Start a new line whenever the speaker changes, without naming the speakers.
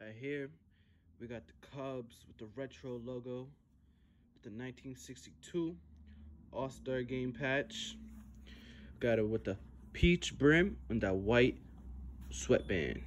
Right here, we got the Cubs with the retro logo, with the 1962 All-Star Game patch. Got it with the peach brim and that white sweatband.